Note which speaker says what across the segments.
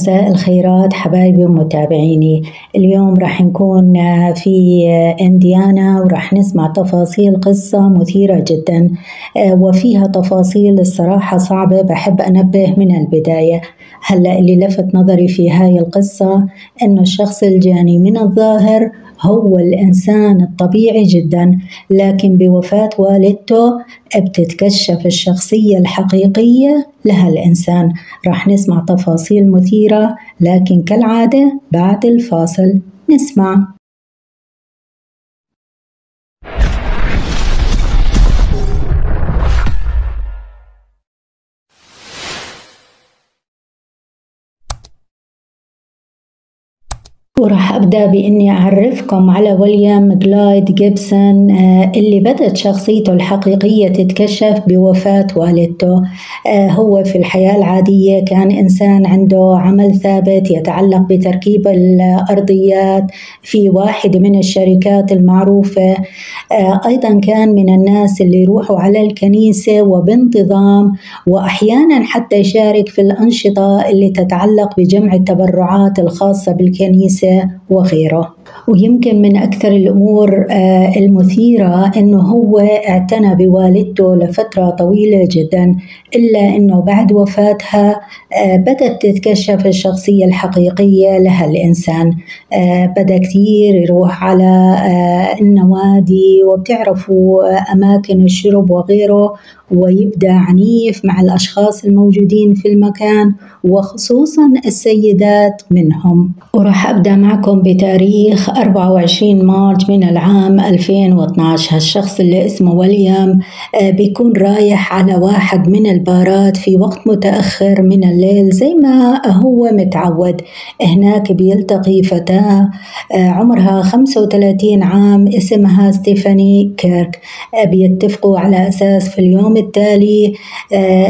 Speaker 1: مساء الخيرات حبايبي ومتابعيني. اليوم راح نكون في إنديانا وراح نسمع تفاصيل قصة مثيرة جدا وفيها تفاصيل الصراحة صعبة بحب أنبه من البداية. هلأ اللي لفت نظري في هاي القصة إنه الشخص الجاني من الظاهر هو الإنسان الطبيعي جدا لكن بوفاة والدته بتتكشف الشخصية الحقيقية لهالإنسان راح نسمع تفاصيل مثيرة لكن كالعادة بعد الفاصل نسمع. أبدأ بإني أعرفكم على ويليام جلايد جيبسون آه، اللي بدت شخصيته الحقيقية تتكشف بوفاة والدته. آه، هو في الحياة العادية كان إنسان عنده عمل ثابت يتعلق بتركيب الأرضيات في واحدة من الشركات المعروفة. آه، أيضا كان من الناس اللي يروحوا على الكنيسة وبانتظام وأحيانا حتى يشارك في الأنشطة اللي تتعلق بجمع التبرعات الخاصة بالكنيسة. وغيره. ويمكن من أكثر الأمور آه، المثيرة أنه هو اعتنى بوالدته لفترة طويلة جدا إلا أنه بعد وفاتها آه، بدأت تتكشف الشخصية الحقيقية لها الإنسان. آه، بدأ كثير يروح على النوادي وبتعرفوا أماكن الشرب وغيره ويبدأ عنيف مع الأشخاص الموجودين في المكان وخصوصا السيدات منهم. وراح أبدأ معكم بتاريخ 24 مارس من العام 2012 هالشخص اللي اسمه وليام آه، بيكون رايح على واحد من البارات في وقت متأخر من الليل زي ما هو متعود. هناك بيلتقي فتاة آه، عمرها 35 عام اسمها ستيفاني كيرك. آه، بيتفقوا على أساس في اليوم التالي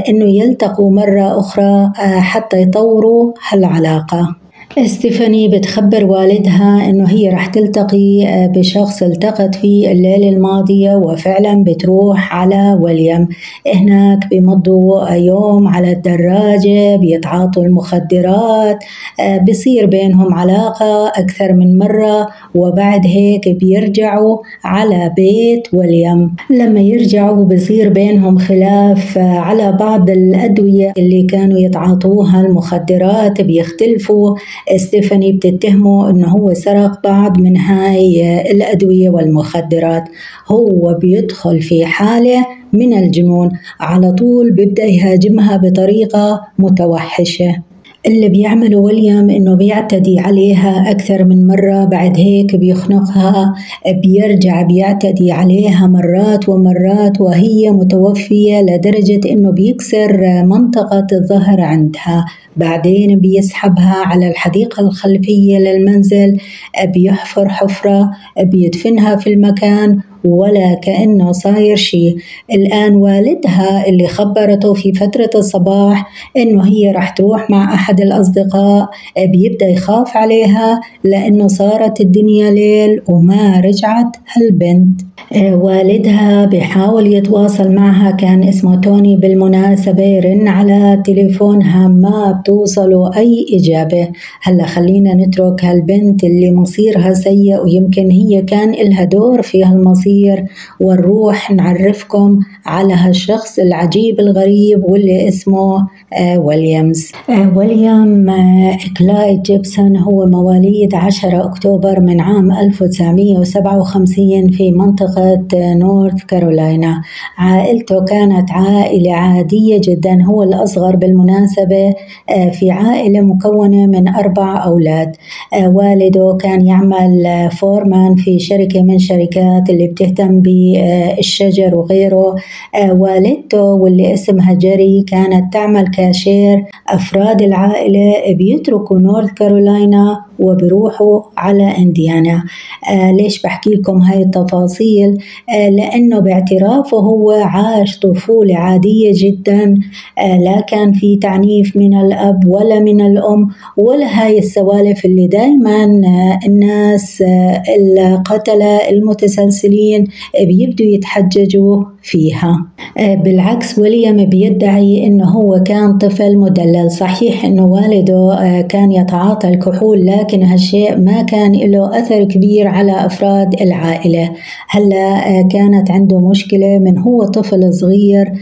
Speaker 1: أنه يلتقوا مرة أخرى حتى يطوروا هالعلاقة. ستيفاني بتخبر والدها إنه هي رح تلتقي آه، بشخص التقت فيه الليلة الماضية وفعلا بتروح على ويليام. هناك بيمضوا يوم على الدراجة بيتعاطوا المخدرات آه، بصير بينهم علاقة أكثر من مرة. وبعد هيك بيرجعوا على بيت ويليام. لما يرجعوا بصير بينهم خلاف آه، على بعض الأدوية اللي كانوا يتعاطوها المخدرات بيختلفوا. ستيفاني بتتهمه إنه هو سرق بعض من هاي الأدوية والمخدرات. هو بيدخل في حالة من الجنون على طول بيبدأ يهاجمها بطريقة متوحشة. اللي بيعمله ويليام إنه بيعتدي عليها أكثر من مرة بعد هيك بيخنقها بيرجع بيعتدي عليها مرات ومرات وهي متوفية لدرجة إنه بيكسر منطقة الظهر عندها. بعدين بيسحبها على الحديقة الخلفية للمنزل بيحفر حفرة بيدفنها في المكان ولا كأنه صاير شيء. الآن والدها اللي خبرته في فترة الصباح إنه هي رح تروح مع أحد الأصدقاء بيبدأ يخاف عليها لأنه صارت الدنيا ليل وما رجعت هالبنت. آه، والدها بيحاول يتواصل معها كان اسمه توني بالمناسبة يرن على تليفونها ما بتوصله أي إجابة. هلا خلينا نترك هالبنت اللي مصيرها سيء ويمكن هي كان إلها دور في هالمصير ونروح نعرفكم على هالشخص العجيب الغريب واللي اسمه آه ويليامز. آه ويليام آه كلايد جيبسون هو مواليد 10 أكتوبر من عام 1957 في منطقة نورث كارولاينا. عائلته كانت عائلة عادية جدا هو الأصغر بالمناسبة في عائلة مكونة من أربع أولاد. والده كان يعمل foreman في شركة من شركات اللي بتهتم بالشجر وغيره. آه، والدته واللي اسمها جيري كانت تعمل كاشير أفراد العائلة بيتركوا نورث كارولاينا وبروحوا على إنديانا. آه ليش بحكي لكم هاي التفاصيل؟ آه لأنه باعترافه هو عاش طفولة عادية جدا. آه لا كان في تعنيف من الأب ولا من الأم ولا هاي السوالف اللي دائما آه الناس آه القتلة المتسلسلين بيبدوا يتحججوا فيها. آه، بالعكس ويليام بيدعي أنه هو كان طفل مدلل. صحيح أنه والده آه، كان يتعاطى الكحول لكن هالشيء ما كان له أثر كبير على أفراد العائلة. هلا كانت عنده مشكلة من هو طفل صغير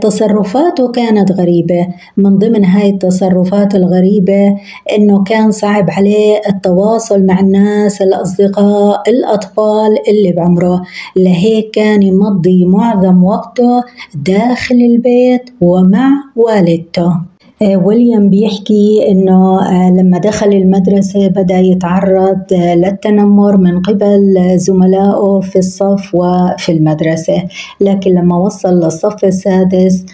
Speaker 1: تصرفاته كانت غريبة. من ضمن هاي التصرفات الغريبة أنه كان صعب عليه التواصل مع الناس الأصدقاء الأطفال اللي بعمره. لهيك كان يمضي معظم وقته داخل البيت ومع والدته. ويليام بيحكي إنه آه، لما دخل المدرسة بدأ يتعرض آه، للتنمر من قبل زملائه في الصف وفي المدرسة. لكن لما وصل للصف السادس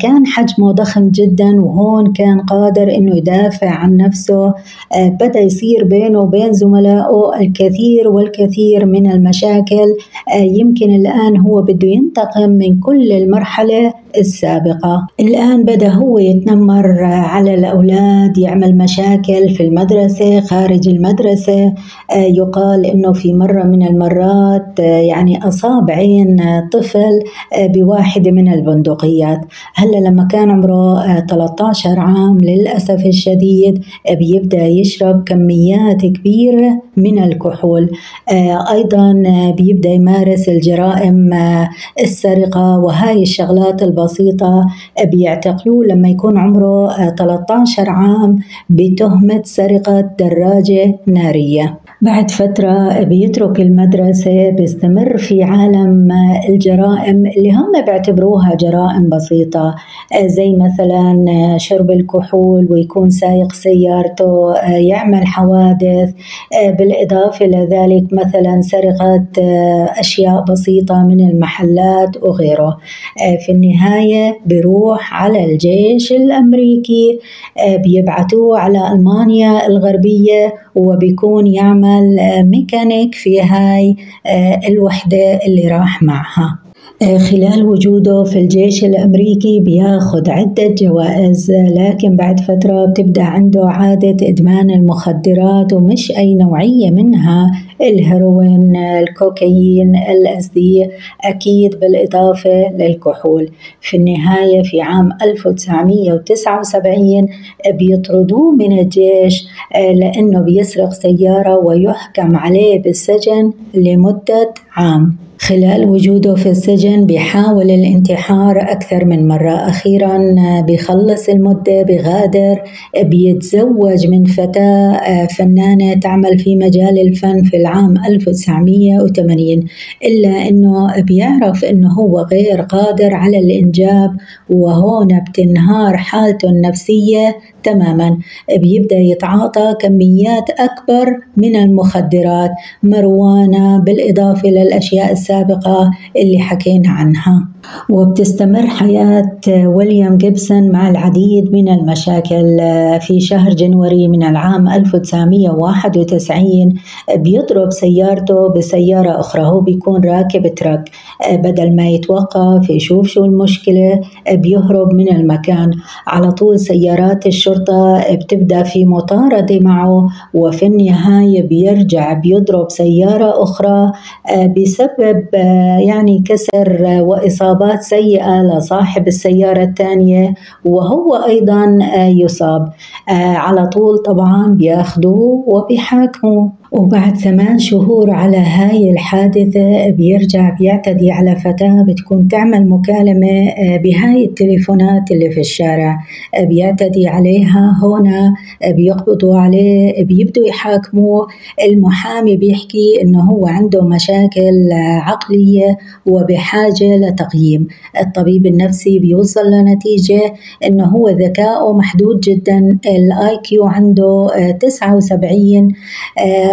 Speaker 1: كان حجمه ضخم جدا وهون كان قادر إنه يدافع عن نفسه. بدأ يصير بينه وبين زملائه الكثير والكثير من المشاكل. يمكن الآن هو بده ينتقم من كل المرحلة السابقة. الآن بدأ هو يتنمر على الأولاد يعمل مشاكل في المدرسة خارج المدرسة. آه، يقال أنه في مرة من المرات آه، يعني أصاب عين طفل آه، بواحدة من البندقيات. هلأ لما كان عمره 13 عام للأسف الشديد بيبدأ يشرب كميات كبيرة من الكحول. أيضا بيبدأ يمارس الجرائم السرقة وهاي الشغلات البسيطة بسيطة بيعتقلوه لما يكون عمره 13 عام بتهمة سرقة دراجة نارية. بعد فترة بيترك المدرسة بيستمر في عالم الجرائم اللي هم بيعتبروها جرائم بسيطة زي مثلا شرب الكحول ويكون سايق سيارته يعمل حوادث. بالإضافة لذلك مثلا سرقة أشياء بسيطة من المحلات وغيره. في النهاية بيروح على الجيش الأمريكي. بيبعتوه على ألمانيا الغربية وبيكون يعمل ميكانيك في هاي آه، الوحدة اللي راح معها. آه، خلال وجوده في الجيش الأمريكي بياخد عدة جوائز لكن بعد فترة بتبدأ عنده عادة إدمان المخدرات ومش أي نوعية منها الهيروين الكوكايين الأسدي أكيد بالإضافة للكحول. في النهاية في عام 1979 بيطردوه من الجيش لأنه بيسرق سيارة ويحكم عليه بالسجن لمدة عام. خلال وجوده في السجن بيحاول الانتحار أكثر من مرة. أخيرا بيخلص المدة بغادر بيتزوج من فتاة آه، فنانة تعمل في مجال الفن في العام 1980 إلا أنه بيعرف أنه هو غير قادر على الإنجاب وهون بتنهار حالته النفسية تماما. بيبدأ يتعاطى كميات أكبر من المخدرات. مروانة بالإضافة للأشياء السابقة اللي حكينا عنها. وبتستمر حياة ويليام جيبسون مع العديد من المشاكل. في شهر جنوري من العام 1991 بيضرب سيارته بسيارة أخرى. هو بيكون راكب تراك بدل ما يتوقف يشوف شو المشكلة بيهرب من المكان. على طول سيارات الشرطة بتبدأ في مطاردة معه وفي النهاية بيرجع بيضرب سيارة أخرى بسبب يعني كسر وإصابة إصابات سيئة لصاحب السيارة الثانية وهو أيضا يصاب. على طول طبعا بياخذوه وبيحاكموه. وبعد ثمان شهور على هاي الحادثة بيرجع بيعتدي على فتاة بتكون تعمل مكالمة آه، بهاي التليفونات اللي في الشارع. آه، بيعتدي عليها هنا آه، بيقبضوا عليه بيبدوا يحاكموه. المحامي بيحكي إنه هو عنده مشاكل عقلية وبحاجة لتقييم. الطبيب النفسي بيوصل لنتيجة إنه هو ذكاؤه محدود جدا. ال IQ عنده 79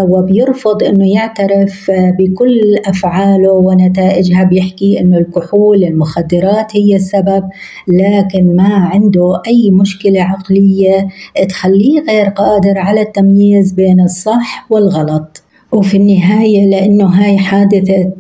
Speaker 1: وبيرفض إنه يعترف بكل أفعاله ونتائجها بيحكي إنه الكحول المخدرات هي السبب لكن ما عنده أي مشكلة عقلية تخليه غير قادر على التمييز بين الصح والغلط. وفي النهاية لأنه هاي حادثة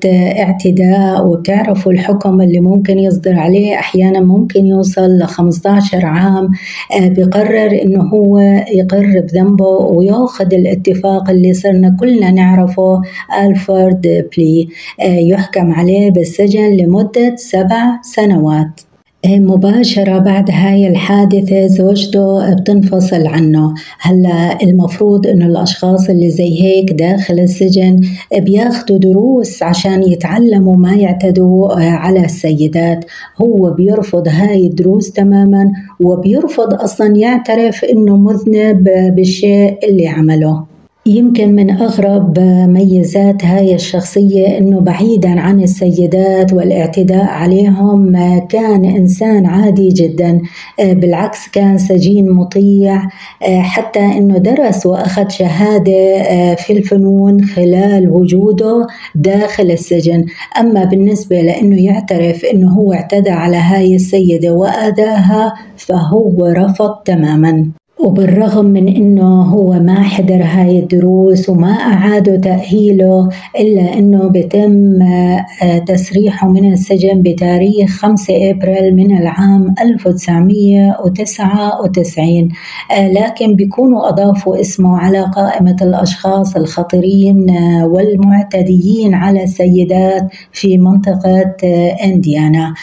Speaker 1: اعتداء وتعرفوا الحكم اللي ممكن يصدر عليه أحيانا ممكن يوصل ل 15 عام آه، بقرر إنه هو يقر بذنبه ويأخذ الاتفاق اللي صرنا كلنا نعرفه ألفرد بلي آه، يحكم عليه بالسجن لمدة سبع سنوات. مباشرة بعد هاي الحادثة زوجته بتنفصل عنه. هلا المفروض إنه الأشخاص اللي زي هيك داخل السجن بياخدوا دروس عشان يتعلموا ما يعتدوا آه، على السيدات. هو بيرفض هاي الدروس تماما وبيرفض أصلا يعترف إنه مذنب بالشيء اللي عمله. يمكن من أغرب ميزات هاي الشخصية أنه بعيدا عن السيدات والاعتداء عليهم كان إنسان عادي جدا. بالعكس كان سجين مطيع. حتى أنه درس وأخذ شهادة في الفنون خلال وجوده داخل السجن. أما بالنسبة لأنه يعترف أنه هو اعتدى على هاي السيدة وأذاها فهو رفض تماما. وبالرغم من إنه هو ما حضر هاي الدروس وما اعادوا تأهيله إلا إنه بتم آه، تسريحه من السجن بتاريخ 5 إبريل من العام 1999 آه، لكن بيكونوا أضافوا اسمه على قائمة الأشخاص الخطرين آه، والمعتديين على السيدات في منطقة إنديانا.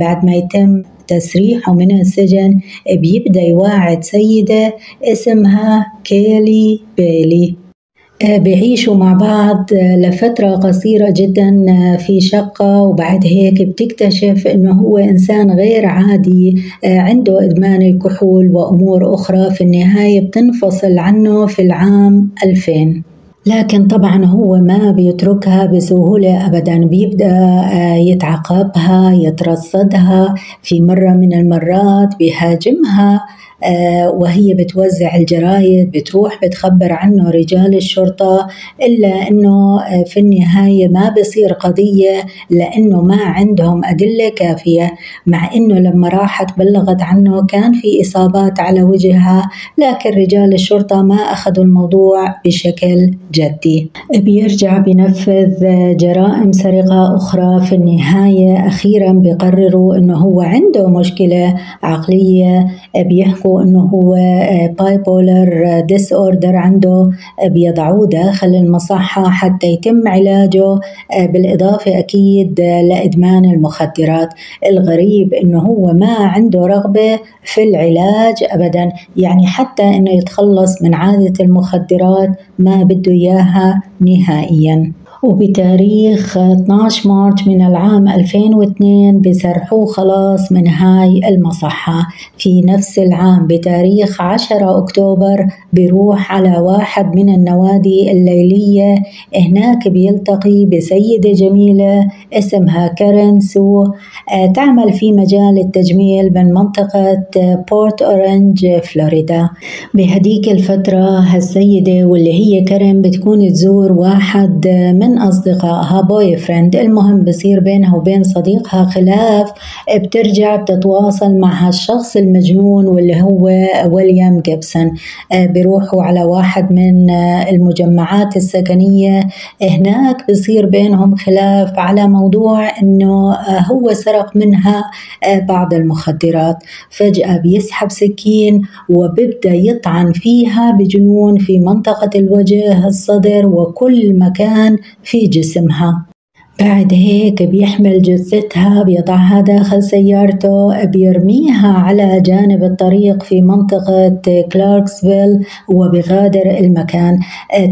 Speaker 1: بعد ما يتم تسريحه من السجن. بيبدأ يواعد سيدة اسمها كيلي بيلي. بيعيشوا مع بعض لفترة قصيرة جدا في شقة وبعد هيك بتكتشف إنه هو إنسان غير عادي عنده إدمان الكحول وأمور أخرى. في النهاية بتنفصل عنه في العام 2000 لكن طبعا هو ما بيتركها بسهولة أبدا بيبدأ آه، يتعاقبها يترصدها في مرة من المرات بيهاجمها. وهي بتوزع الجرايد بتروح بتخبر عنه رجال الشرطة إلا أنه آه، في النهاية ما بصير قضية لأنه ما عندهم أدلة كافية مع أنه لما راحت بلغت عنه كان في إصابات على وجهها لكن رجال الشرطة ما أخذوا الموضوع بشكل جدي. بيرجع بنفذ جرائم سرقة أخرى في النهاية أخيرا بيقرروا أنه هو عنده مشكلة عقلية بيحكوا بيعرفوا إنه هو bipolar disorder عنده آه، بيضعوه داخل المصحة حتى يتم علاجه آه، بالإضافة أكيد لإدمان المخدرات. الغريب إنه هو ما عنده رغبة في العلاج أبدا يعني حتى إنه يتخلص من عادة المخدرات ما بده إياها نهائيا. وبتاريخ 12 مارس من العام 2002 بسرحوه خلاص من هاي المصحة. في نفس العام بتاريخ 10 أكتوبر بيروح على واحد من النوادي الليلية. هناك بيلتقي بسيدة جميلة اسمها كارين سو. آه، تعمل في مجال التجميل من منطقة بورت أورنج فلوريدا. بهديك الفترة هالسيدة واللي هي كارين بتكون تزور واحد من من أصدقائها boyfriend المهم بصير بينها وبين صديقها خلاف بترجع بتتواصل مع هالشخص المجنون واللي هو ويليام جيبسون آه، بيروحوا على واحد من آه، المجمعات السكنية. هناك بصير بينهم خلاف على موضوع إنه آه، هو سرق منها بعض المخدرات. فجأة بيسحب سكين وبيبدأ يطعن فيها بجنون في منطقة الوجه الصدر وكل مكان في جسمها. بعد هيك بيحمل جثتها بيضعها داخل سيارته بيرميها على جانب الطريق في منطقة كلاركسفيل وبغادر المكان.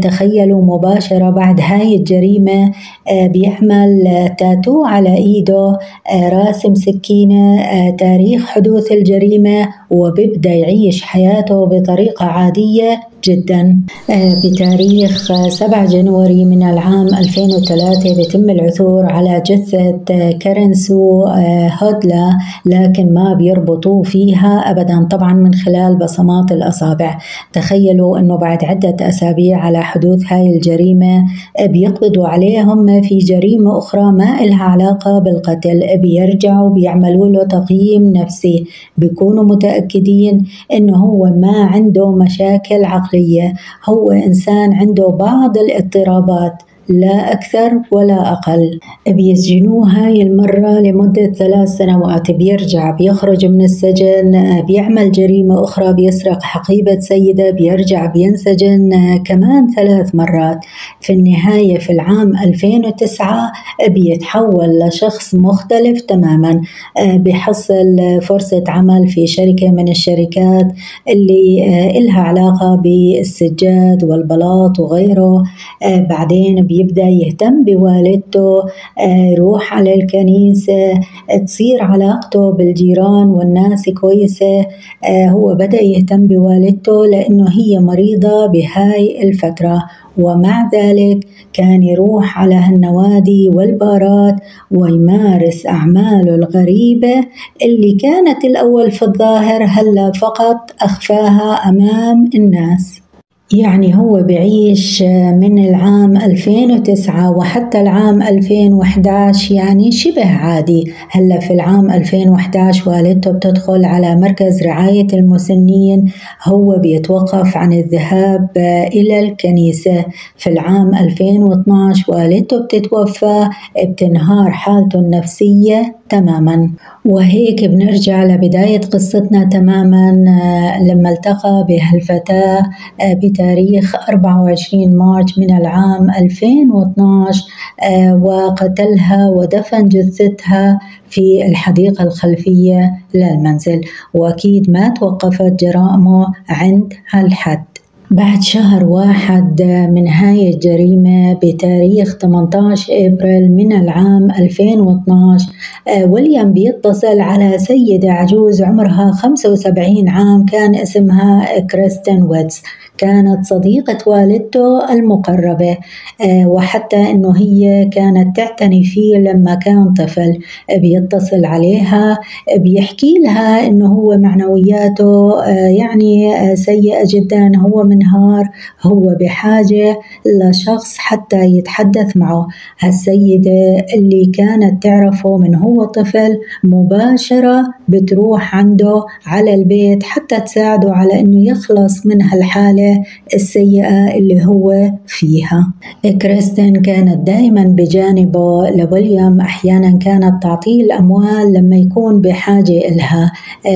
Speaker 1: تخيلوا مباشرة بعد هاي الجريمة بيعمل تاتو على إيده راسم سكينة تاريخ حدوث الجريمة وبيبدأ يعيش حياته بطريقة عادية. جدا. آه، بتاريخ 7 جنوري من العام 2003 بيتم العثور على جثة كارنسو آه، هودلا لكن ما بيربطوا فيها أبدا طبعا من خلال بصمات الأصابع. تخيلوا أنه بعد عدة أسابيع على حدوث هاي الجريمة بيقبضوا عليهم في جريمة أخرى ما إلها علاقة بالقتل. بيرجعوا بيعملوا له تقييم نفسي. بيكونوا متأكدين أنه هو ما عنده مشاكل عقلية عقلية هو إنسان عنده بعض الاضطرابات. لا أكثر ولا أقل. بيسجنوه هاي المرة لمدة ثلاث سنوات. بيرجع بيخرج من السجن بيعمل جريمة أخرى بيسرق حقيبة سيدة بيرجع بينسجن كمان ثلاث مرات. في النهاية في العام 2009 بيتحول لشخص مختلف تماما بيحصل فرصة عمل في شركة من الشركات اللي إلها علاقة بالسجاد والبلاط وغيره. بعدين بي يبدأ يهتم بوالدته آه، يروح على الكنيسة تصير علاقته بالجيران والناس كويسة. آه، هو بدأ يهتم بوالدته لأنه هي مريضة بهاي الفترة. ومع ذلك كان يروح على هالنوادي والبارات ويمارس أعماله الغريبة اللي كانت الأول في الظاهر هلا فقط أخفاها أمام الناس. يعني هو بعيش من العام 2009 وحتى العام 2011 يعني شبه عادي. هلا في العام 2011 والدته بتدخل على مركز رعاية المسنين هو بيتوقف عن الذهاب إلى الكنيسة. في العام 2012 والدته بتتوفى بتنهار حالته النفسية. تماما. وهيك بنرجع لبداية قصتنا تماما لما التقى بهالفتاة بتاريخ 24 مارس من العام 2012 آه، وقتلها ودفن جثتها في الحديقة الخلفية للمنزل. وأكيد ما توقفت جرائمه عند هالحد. بعد شهر واحد من هاي الجريمة بتاريخ 18 إبريل من العام 2012 آه، ويليام بيتصل على سيدة عجوز عمرها 75 عام كان اسمها كريستين ويتس كانت صديقة والدته المقربة آه، وحتى أنه هي كانت تعتني فيه لما كان طفل. بيتصل عليها بيحكي لها أنه هو معنوياته آه، يعني سيئة جدا هو منهار هو بحاجة لشخص حتى يتحدث معه. هالسيدة اللي كانت تعرفه من هو طفل مباشرة بتروح عنده على البيت حتى تساعده على أنه يخلص من هالحالة. السيئة اللي هو فيها. كريستين كانت دائما بجانبه لويليام. أحيانا كانت تعطيه الأموال لما يكون بحاجة إلها.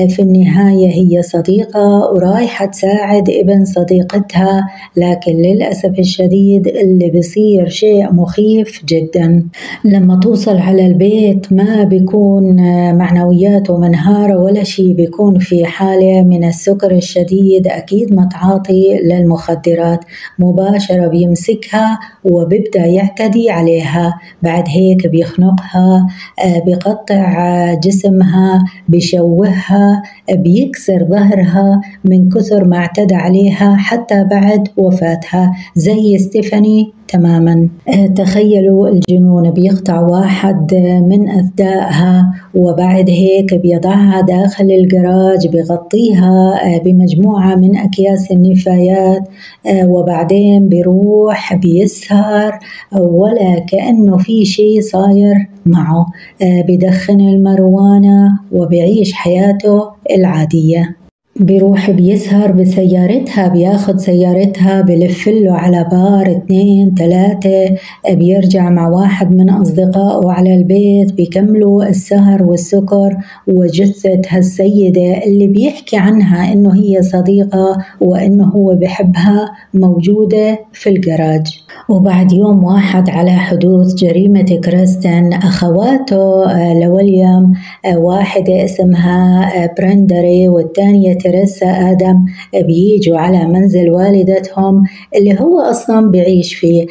Speaker 1: في النهاية هي صديقة ورايحة تساعد ابن صديقتها لكن للأسف الشديد اللي بيصير شيء مخيف جدا. لما توصل على البيت ما بيكون معنوياته منهارة ولا شيء بيكون في حالة من السكر الشديد. أكيد متعاطي للمخدرات مباشرة بيمسكها وبيبدأ يعتدي عليها. بعد هيك بيخنقها آه، بيقطع جسمها بيشوهها بيكسر ظهرها من كثر ما اعتدى عليها حتى بعد وفاتها. زي ستيفاني تماما. آه، تخيلوا الجنون بيقطع واحد من أثدائها وبعد هيك بيضعها داخل الجراج بيغطيها آه، بمجموعة من أكياس النفايات آه، وبعدين بيروح بيسهر ولا كأنه في شيء صاير معه. بدخن المروانة وبيعيش حياته العادية. بيروح بيسهر بسيارتها بياخد سيارتها بلفله على بار اثنين ثلاثة بيرجع مع واحد من أصدقائه على البيت بيكملوا السهر والسكر وجثة هالسيدة اللي بيحكي عنها إنه هي صديقة وإنه هو بحبها موجودة في الجراج. وبعد يوم واحد على حدوث جريمة كريستن أخواته آه، لويليام آه، واحدة اسمها آه، برندري والثانية تريسا آدم. بيجوا على منزل والدتهم اللي هو أصلا بعيش فيه.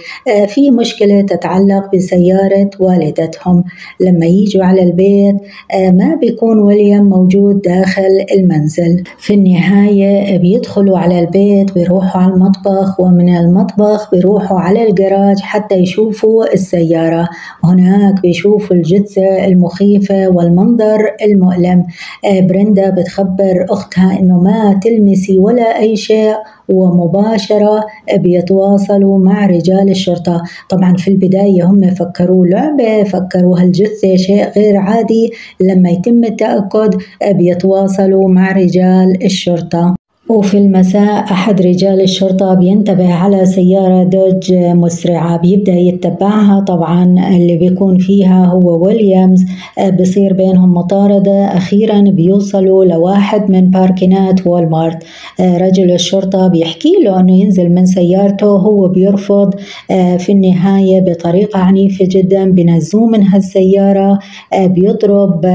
Speaker 1: في مشكلة تتعلق بسيارة والدتهم. لما يجوا على البيت ما بيكون ويليام موجود داخل المنزل. في النهاية بيدخلوا على البيت بيروحوا على المطبخ ومن المطبخ بيروحوا على الجراج حتى يشوفوا السيارة. هناك بيشوفوا الجثة المخيفة والمنظر المؤلم. آه، بريندا بتخبر أختها إنه ما تلمسي ولا أي شيء ومباشرة بيتواصلوا مع رجال الشرطة. طبعا في البداية هم فكروا لعبة فكروا هالجثة شيء غير عادي. لما يتم التأكد بيتواصلوا مع رجال الشرطة. وفي المساء أحد رجال الشرطة بينتبه على سيارة دوج مسرعة بيبدأ يتبعها. طبعا اللي بيكون فيها هو ويليامز. بصير بينهم مطاردة. أخيرا بيوصلوا لواحد من باركينات والمارت. رجل الشرطة بيحكي له أنه ينزل من سيارته هو بيرفض. في النهاية بطريقة عنيفة جدا بنزوه من هالسيارة. بيضرب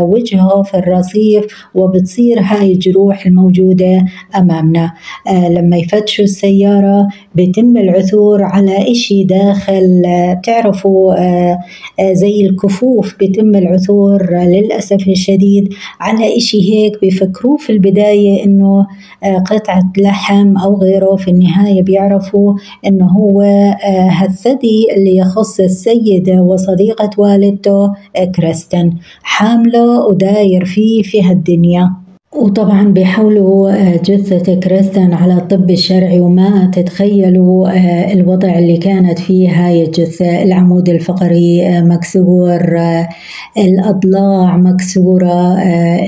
Speaker 1: وجهه في الرصيف وبتصير هاي الجروح الموجودة. أمامنا. آه لما يفتشوا السيارة بيتم العثور على إشي داخل. آه بتعرفوا آه زي الكفوف بيتم العثور للأسف الشديد على إشي هيك بيفكروه في البداية إنه قطعة لحم أو غيره. في النهاية بيعرفوا إنه هو هالثدي اللي يخص السيدة وصديقة والدته كريستن حاملة وداير فيه في هالدنيا. وطبعا بيحولوا آه، جثة كريستن على الطب الشرعي وما تتخيلوا آه، الوضع اللي كانت فيه هاي الجثة. العمود الفقري آه، مكسور الأضلاع مكسورة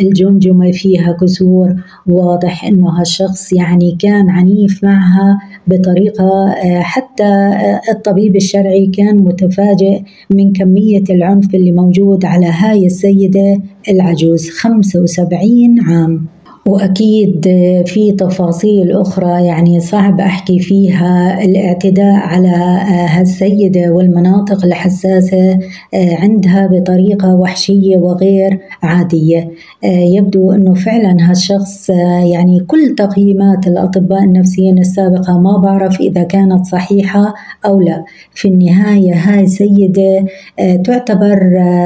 Speaker 1: الجمجمة فيها كسور. واضح إنه هالشخص يعني كان عنيف معها بطريقة حتى الطبيب الشرعي كان متفاجئ من كمية العنف اللي موجود على هاي السيدة. العجوز 75 عام. وأكيد في تفاصيل أخرى يعني صعب أحكي فيها الاعتداء على هالسيدة والمناطق الحساسة عندها بطريقة وحشية وغير عادية. يبدو أنه فعلا هالشخص يعني كل تقييمات الأطباء النفسيين السابقة ما بعرف إذا كانت صحيحة أو لا. في النهاية هاي سيدة تعتبر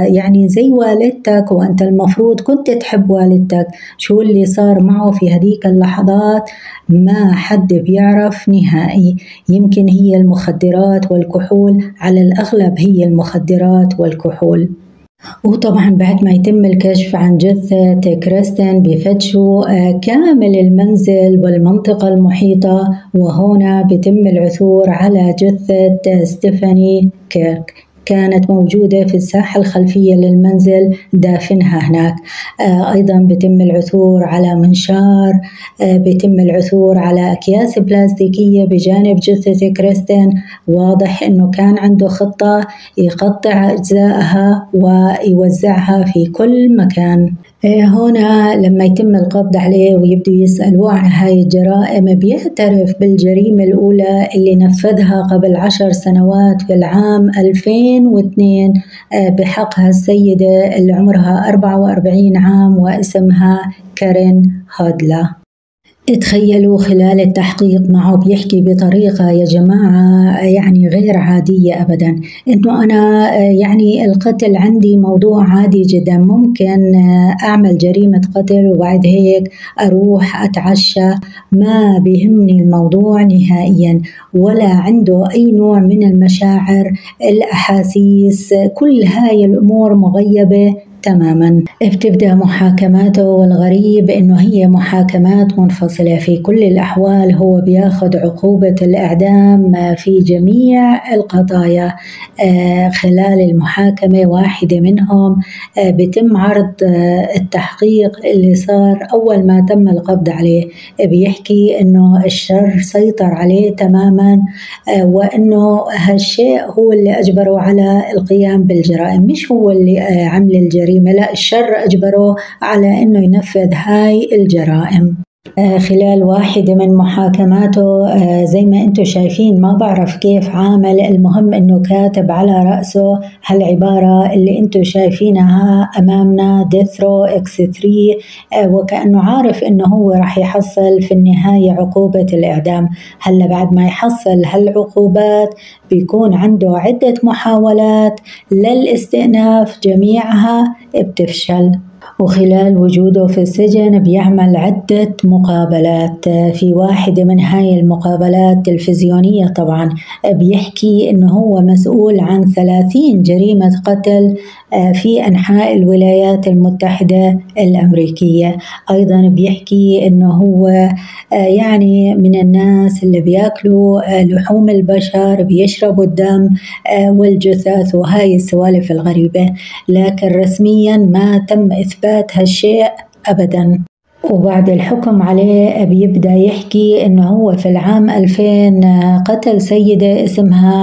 Speaker 1: يعني زي والدتك وأنت المفروض كنت تحب والدتك. شو اللي صار؟ صار معه في هذيك اللحظات ما حد بيعرف نهائي. يمكن هي المخدرات والكحول على الأغلب هي المخدرات والكحول. وطبعا بعد ما يتم الكشف عن جثة كريستين بفتشوا آه، كامل المنزل والمنطقة المحيطة وهنا بيتم العثور على جثة ستيفاني كيرك. كانت موجودة في الساحة الخلفية للمنزل دافنها هناك. آه، أيضا بتم العثور على منشار آه، بيتم العثور على أكياس بلاستيكية بجانب جثة كريستين. واضح أنه كان عنده خطة يقطع أجزائها ويوزعها في كل مكان. إيه، هنا لما يتم القبض عليه ويبدوا يسألوه عن هاي الجرائم بيعترف بالجريمة الأولى اللي نفذها قبل عشر سنوات في العام 2002 آه، بحق هالسيدة اللي عمرها 44 عام واسمها كارين هادلا تخيلوا خلال التحقيق معه بيحكي بطريقة يا جماعة يعني غير عادية أبدا. إنه أنا يعني القتل عندي موضوع عادي جدا. ممكن أعمل جريمة قتل وبعد هيك أروح أتعشى. ما بيهمني الموضوع نهائيا ولا عنده أي نوع من المشاعر الأحاسيس كل هاي الأمور مغيبة. تماما. بتبدأ محاكماته والغريب إنه هي محاكمات منفصلة في كل الأحوال هو بياخذ عقوبة الإعدام في جميع القضايا. آه، خلال المحاكمة واحدة منهم آه، بتم عرض آه، التحقيق اللي صار أول ما تم القبض عليه. بيحكي إنه الشر سيطر عليه تماما وإنه هالشيء هو اللي أجبره على القيام بالجرائم مش هو اللي عمل الجريمة. لا الشر أجبره على أنه ينفذ هاي الجرائم. خلال واحدة من محاكماته آه، زي ما أنتم شايفين ما بعرف كيف عامل. المهم إنه كاتب على رأسه هالعبارة اللي أنتم شايفينها أمامنا death row X 3 وكأنه عارف إنه هو راح يحصل في النهاية عقوبة الإعدام. هلا بعد ما يحصل هالعقوبات بيكون عنده عدة محاولات للاستئناف جميعها بتفشل. وخلال وجوده في السجن بيعمل عدة مقابلات. في واحدة من هاي المقابلات تلفزيونية طبعا بيحكي إنه هو مسؤول عن ثلاثين جريمة قتل آه، في أنحاء الولايات المتحدة الأمريكية. أيضا بيحكي أنه هو آه، يعني من الناس اللي بياكلوا آه، لحوم البشر بيشربوا الدم والجثث وهاي السوالف الغريبة. لكن رسميا ما تم إثبات هالشيء أبدا. وبعد الحكم عليه بيبدأ يحكي إنه هو في العام 2000 قتل سيدة اسمها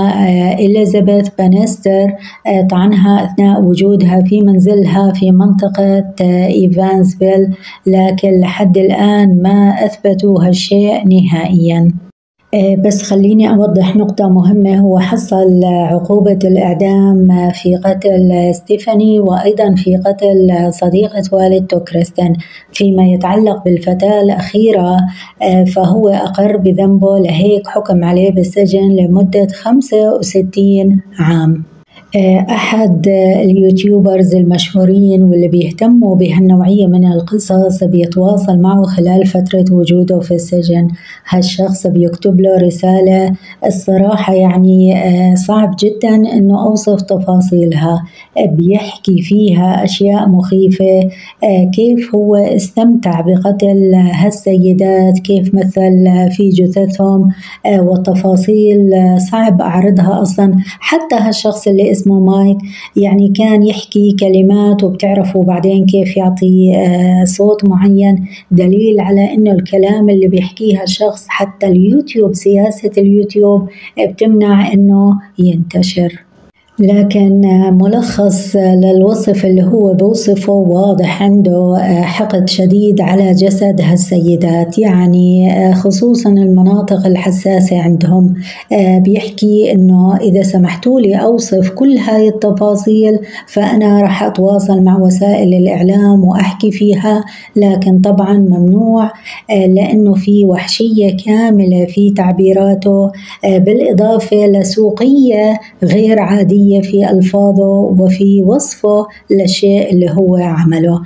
Speaker 1: إليزابيث بانستر طعنها أثناء وجودها في منزلها في منطقة إيفانسفيل لكن لحد الآن ما أثبتوا هالشيء نهائياً. آه، بس خليني أوضح نقطة مهمة. هو حصل عقوبة الإعدام في قتل ستيفاني وأيضا في قتل صديقة والدته كريستين فيما يتعلق بالفتاة الأخيرة آه، فهو أقر بذنبه لهيك حكم عليه بالسجن لمدة 65 عام. آه، أحد اليوتيوبرز المشهورين واللي بيهتموا بهالنوعية من القصص بيتواصل معه خلال فترة وجوده في السجن. هالشخص بيكتب له رسالة. الصراحة يعني آه، صعب جدا أنه أوصف تفاصيلها. بيحكي فيها أشياء مخيفة. آه، كيف هو استمتع بقتل هالسيدات؟ كيف مثل في جثثهم؟ والتفاصيل صعب أعرضها أصلا. حتى هالشخص اللي اسمه مايك يعني كان يحكي كلمات وبتعرفوا بعدين كيف يعطي آه، صوت معين دليل على إنه الكلام اللي بيحكيه الشخص حتى اليوتيوب سياسة اليوتيوب بتمنع إنه ينتشر. لكن ملخص للوصف اللي هو بوصفه واضح عنده حقد شديد على جسد هالسيدات. يعني خصوصا المناطق الحساسة عندهم. بيحكي إنه إذا سمحتوا لي أوصف كل هاي التفاصيل فأنا راح أتواصل مع وسائل الإعلام وأحكي فيها. لكن طبعا ممنوع لأنه في وحشية كاملة في تعبيراته. بالإضافة لسوقية غير عادية العربية في ألفاظه وفي وصفه للشيء اللي هو عمله.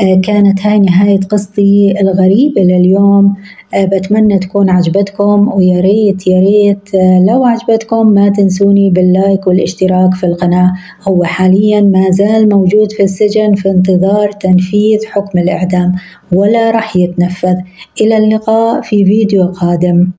Speaker 1: آه، كانت هاي نهاية قصتي الغريبة لليوم. آه، بتمنى تكون عجبتكم ويا ريت يا ريت آه، لو عجبتكم ما تنسوني بال like والاشتراك في القناة. هو حاليا ما زال موجود في السجن في انتظار تنفيذ حكم الإعدام ولا راح يتنفذ. إلى اللقاء في فيديو قادم.